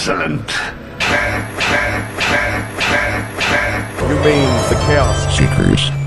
Excellent. You mean the Chaos Seekers.